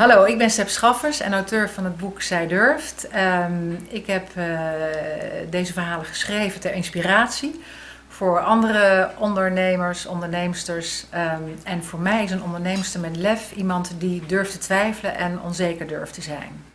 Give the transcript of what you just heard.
Hallo, ik ben Seb Schaffers en auteur van het boek Zij Durft. Ehm, ik heb uh, deze verhalen geschreven ter inspiratie voor andere ondernemers, onderneemsters. Um, en voor mij is een onderneemster met lef iemand die durft te twijfelen en onzeker durft te zijn.